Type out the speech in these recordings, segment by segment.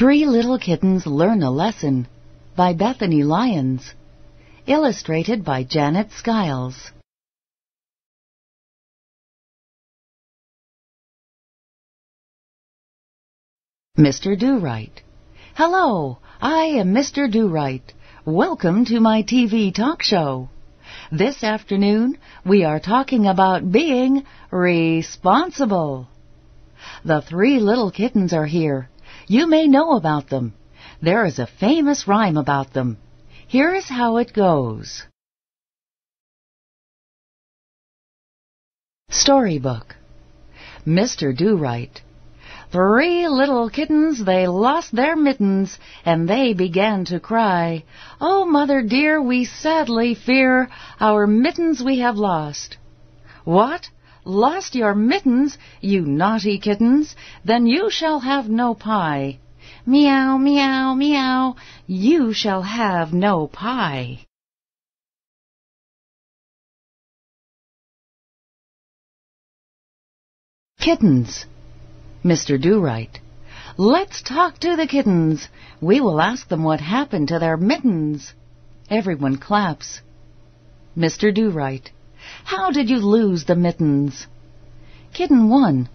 Three Little Kittens Learn a Lesson by Bethany Lyons. Illustrated by Janet Skiles. Mr. Do-Right. Hello, I am Mr. Do-Right. Welcome to my TV talk show. This afternoon, we are talking about being responsible. The three little kittens are here. You may know about them. There is a famous rhyme about them. Here is how it goes. Storybook Mr. Do-Right Three little kittens, they lost their mittens, and they began to cry. Oh, mother dear, we sadly fear our mittens we have lost. What? Lost your mittens, you naughty kittens? Then you shall have no pie. Meow, meow, meow, you shall have no pie. Kittens. Mr. Do-Right. Let's talk to the kittens. We will ask them what happened to their mittens. Everyone claps. Mr. Do-Right. How did you lose the mittens? Kitten 1.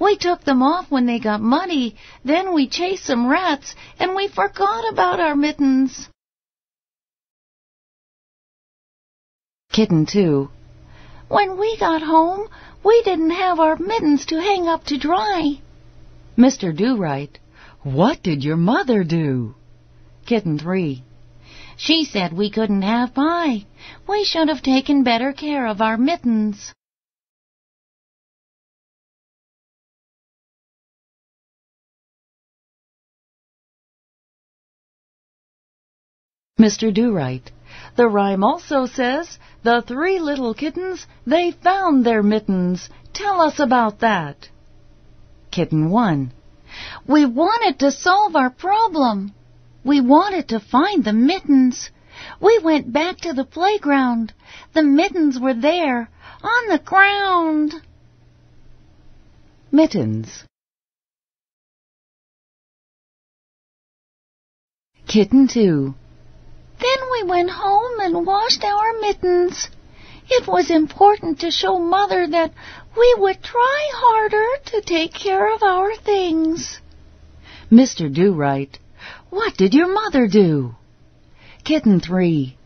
We took them off when they got muddy. Then we chased some rats, and we forgot about our mittens. Kitten 2. When we got home, we didn't have our mittens to hang up to dry. Mr. Do-Right. What did your mother do? Kitten 3. She said we couldn't have pie. We should have taken better care of our mittens. Mr. Do-Right. The rhyme also says, The three little kittens, they found their mittens. Tell us about that. Kitten 1. We wanted to solve our problem. We wanted to find the mittens. We went back to the playground. The mittens were there, on the ground. Mittens. Kitten 2. Then we went home and washed our mittens. It was important to show Mother that we would try harder to take care of our things. Mr. Do-Right. What did your mother do? Kitten 3.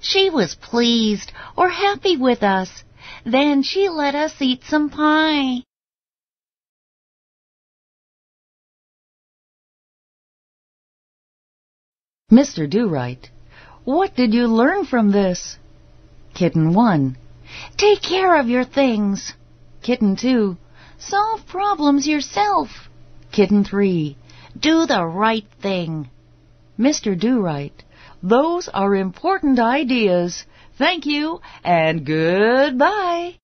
She was pleased or happy with us. Then she let us eat some pie. Mr. Do-Right. What did you learn from this? Kitten 1. Take care of your things. Kitten 2. Solve problems yourself. Kitten 3. Do the right thing. Mr. Do-Right. Those are important ideas. Thank you and goodbye.